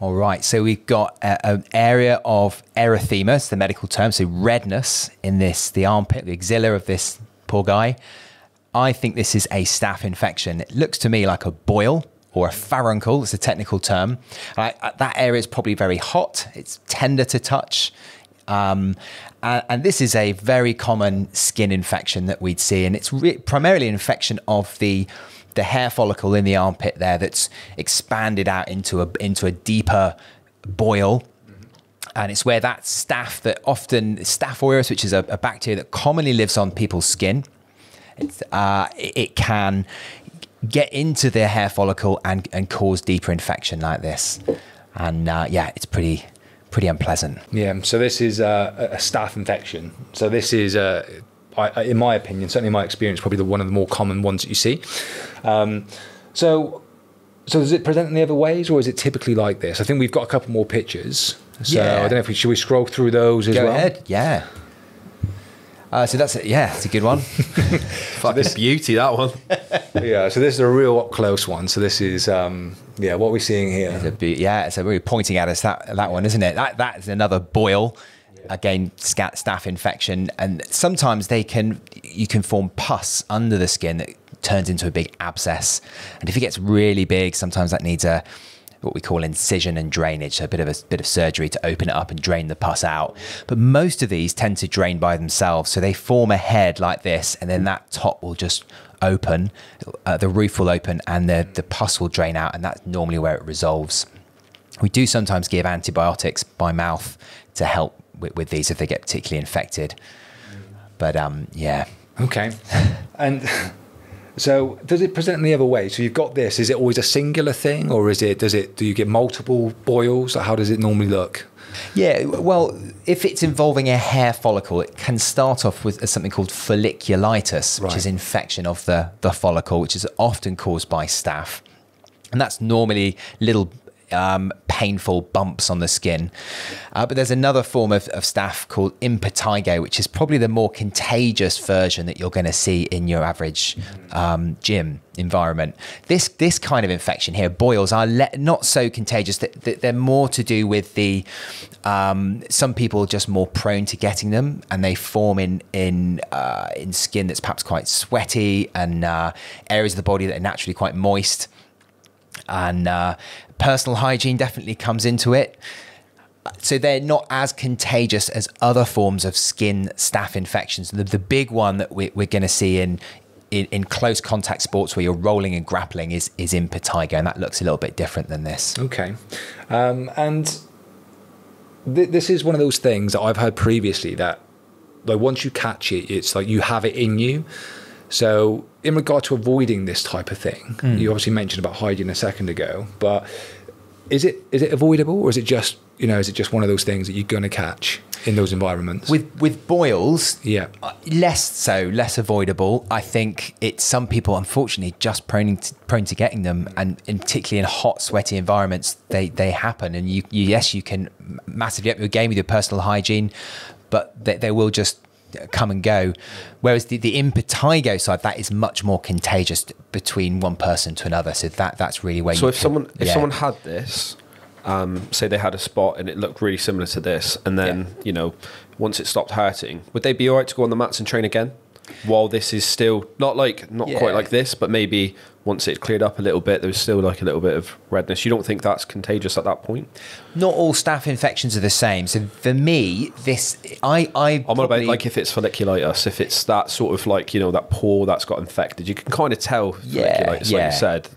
All right, so we've got a- an area of erythema, it's the medical term, so redness in this, the armpit, the axilla of this poor guy. I think this is a staph infection. It looks to me like a boil or a furuncle, it's a technical term. I- that area is probably very hot, it's tender to touch. Um, and, and this is a very common skin infection that we'd see, and it's primarily an infection of the the hair follicle in the armpit there that's expanded out into a into a deeper boil and it's where that staph that often staph aureus, which is a, a bacteria that commonly lives on people's skin, uh, it, it can get into their hair follicle and, and cause deeper infection like this. And uh, yeah, it's pretty pretty unpleasant. Yeah, so this is uh, a staph infection. So this is, uh, I, in my opinion, certainly in my experience, probably the one of the more common ones that you see. Um, so, so does it present in the other ways, or is it typically like this? I think we've got a couple more pictures. So Yeah. I don't know if we should we scroll through those as Go well. ahead, yeah. Uh, so that's it. Yeah, it's a good one. Fucking beauty, that one. Yeah, so this is a real up close one. So this is, um, yeah, what we're seeing here. It's yeah, it's a really pointing at us that that one, isn't it? That that is another boil. Again, scat staph infection, and sometimes they can you can form pus under the skin that turns into a big abscess, and if it gets really big, sometimes that needs a what we call incision and drainage, so a bit of a bit of surgery to open it up and drain the pus out. But most of these tend to drain by themselves, so they form a head like this, and then that top will just open, uh, the roof will open, and the the pus will drain out, and that's normally where it resolves. We do sometimes give antibiotics by mouth to help with, with these if they get particularly infected. But um, yeah, Okay. And so does it present in the other way? So you've got this. Is it always a singular thing, or is it? Does it? Do you get multiple boils? Or how does it normally look? yeah. Well, if it's involving a hair follicle, it can start off with something called folliculitis, which Right. is infection of the the follicle, which is often caused by staph, and that's normally little. Um, painful bumps on the skin. Uh, but there's another form of, of staph called impetigo, which is probably the more contagious version that you're going to see in your average um, gym environment. This this kind of infection here, boils, are not so contagious. That they're more to do with the um, some people are just more prone to getting them, and they form in in uh, in skin that's perhaps quite sweaty and uh, areas of the body that are naturally quite moist and uh, personal hygiene definitely comes into it. So they're not as contagious as other forms of skin staph infections. The, the big one that we, we're going to see in, in in close contact sports where you're rolling and grappling is is impetigo, and that looks a little bit different than this. Okay. Um, and th- this is one of those things that I've heard previously that, like, once you catch it, it's like you have it in you. So, in regard to avoiding this type of thing, you obviously mentioned about hygiene a second ago, but is it is it avoidable, or is it just you know is it just one of those things that you're going to catch in those environments? With with boils, Yeah. uh, less so, less avoidable. I think it's some people, unfortunately, just prone to, prone to getting them, and in particularly in hot, sweaty environments, they they happen. And you, you yes, you can massively up your game with your personal hygiene, but they, they will just come and go. Whereas the, the impetigo side, that is much more contagious between one person to another. So that that's really where So you if can- someone if yeah. someone had this, um, say they had a spot and it looked really similar to this, and then Yeah. you know once it stopped hurting, would they be alright to go on the mats and train again? While this is still not like not quite like this, but maybe once it cleared up a little bit, there was still like a little bit of redness. You don't think that's contagious at that point? not all staph infections are the same. So for me, this I I I'm on about probably- like if it's folliculitis, if it's that sort of like you know that pore that's got infected, you can kind of tell Yeah, folliculitis, like yeah. you said.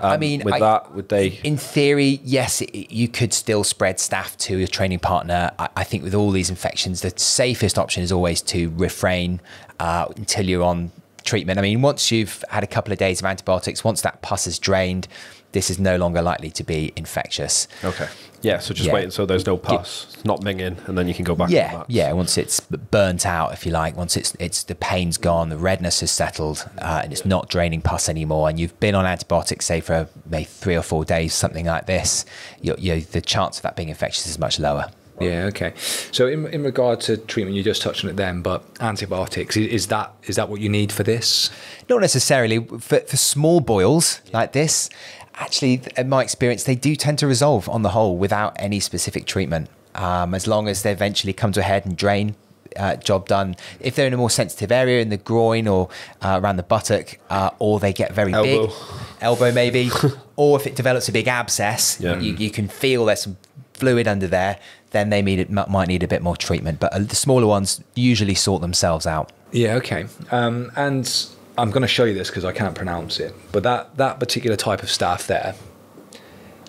I Um, mean, with I- that, would they? In theory, yes, it, you could still spread staph to your training partner. I, I think with all these infections, the safest option is always to refrain uh, until you're on treatment. I mean, once you've had a couple of days of antibiotics, once that pus is drained, this is no longer likely to be infectious. Okay. Yeah, so just Yeah. wait until there's no pus, not minging, and then you can go back. Yeah, yeah. Once it's burnt out, if you like, once it's it's the pain's gone, the redness has settled, uh, and it's not draining pus anymore, and you've been on antibiotics, say for maybe three or four days, something like this, you you the chance of that being infectious is much lower. Yeah. Okay. So in in regard to treatment, you just touched on it then, but antibiotics is, is that is that what you need for this? Not necessarily for, for small boils like this. actually, in my experience, they do tend to resolve on the whole without any specific treatment. Um, as long as they eventually come to a head and drain, uh, job done. If they're in a more sensitive area in the groin or uh, around the buttock, uh, or they get very Elbow. big, elbow maybe, or if it develops a big abscess, Yeah. you, you can feel there's some fluid under there. Then they need it, might need a bit more treatment. But uh, the smaller ones usually sort themselves out. Yeah, okay. Um, and I'm going to show you this because I can't pronounce it. But that, that particular type of staph there,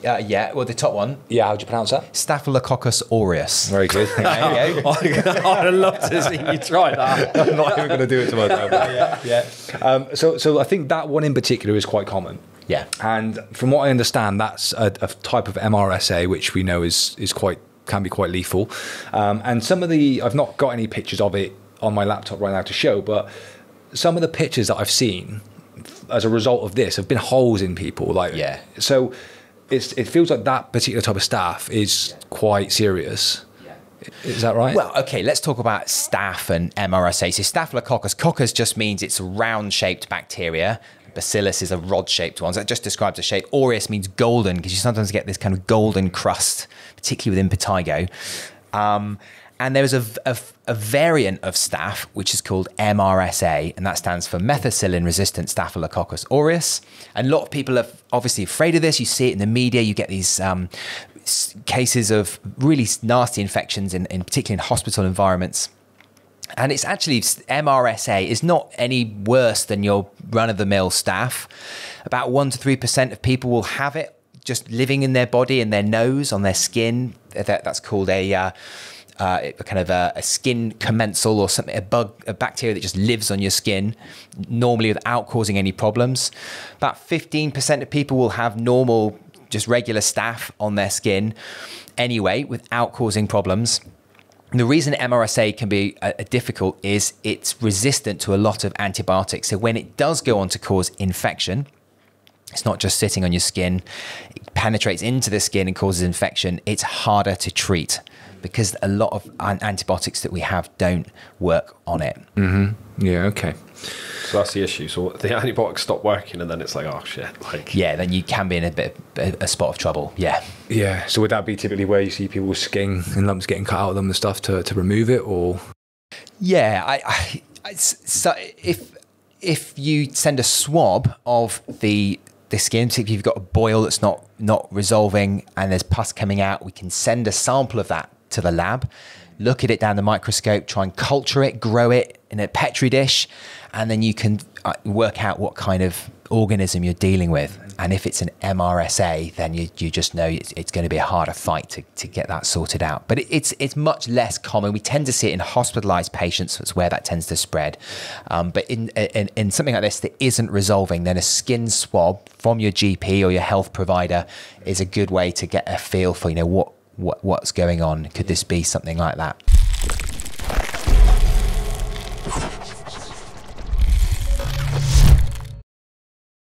Uh, yeah, well, the top one, yeah, how do you pronounce that? Staphylococcus aureus. Very good. There you go. I'd love to see you try that. I'm not even going to do it to myself. yeah, yeah. Um, so, so I think that one in particular is quite common. Yeah. And from what I understand, that's a, a type of MRSA which we know is is quite can be quite lethal. Um, and some of the I've not got any pictures of it on my laptop right now to show, but some of the pictures that I've seen as a result of this have been holes in people. Like Yeah. So it's it feels like that particular type of staph is quite serious. Is that right? Well, okay, let's talk about staph and MRSA. So Staphylococcus, coccus just means it's round-shaped bacteria. Bacillus is a rod-shaped one. So that just describes a shape. Aureus means golden because you sometimes get this kind of golden crust, particularly with impetigo. Um, and there is a, a, a variant of staph which is called MRSA, and that stands for methicillin-resistant Staphylococcus aureus. And a lot of people are obviously afraid of this. You see it in the media. You get these um, cases of really nasty infections, in, in particularly in hospital environments. And it's actually MRSA is not any worse than your run of the mill staph. About 1% to 3% of people will have it just living in their body, in their nose, on their skin. That, that's called a. Uh, uh, kind of a, a skin commensal or something, a bug, a bacteria that just lives on your skin, normally without causing any problems. About 15% of people will have normal, just regular staph on their skin anyway, without causing problems. The reason MRSA can be uh, difficult is it's resistant to a lot of antibiotics. So when it does go on to cause infection, it's not just sitting on your skin, it penetrates into the skin and causes infection. It's harder to treat because a lot of an- antibiotics that we have don't work on it. yeah. Okay. So that's the issue. So the antibiotics stop working, and then it's like, oh shit, like Yeah, then you can be in a bit of, a spot of trouble. Yeah. Yeah. So would that be typically where you see people's skin and lumps getting cut out of them and stuff to, to remove it, or Yeah, I, I, I- so if if you send a swab of the the skin, particularly if you've got a boil that's not not resolving and there's pus coming out, we can send a sample of that to the lab, look at it down the microscope, try and culture it, grow it in a petri dish, and then you can uh, work out what kind of organism you're dealing with. And if it's an MRSA, then you, you just know it's, it's going to be a harder fight to, to get that sorted out. But it, it's it's much less common. We tend to see it in hospitalized patients. That's where that tends to spread. Um, but in, in in something like this that isn't resolving, then a skin swab from your GP or your health provider is a good way to get a feel for you know what what what's going on. Could this be something like that?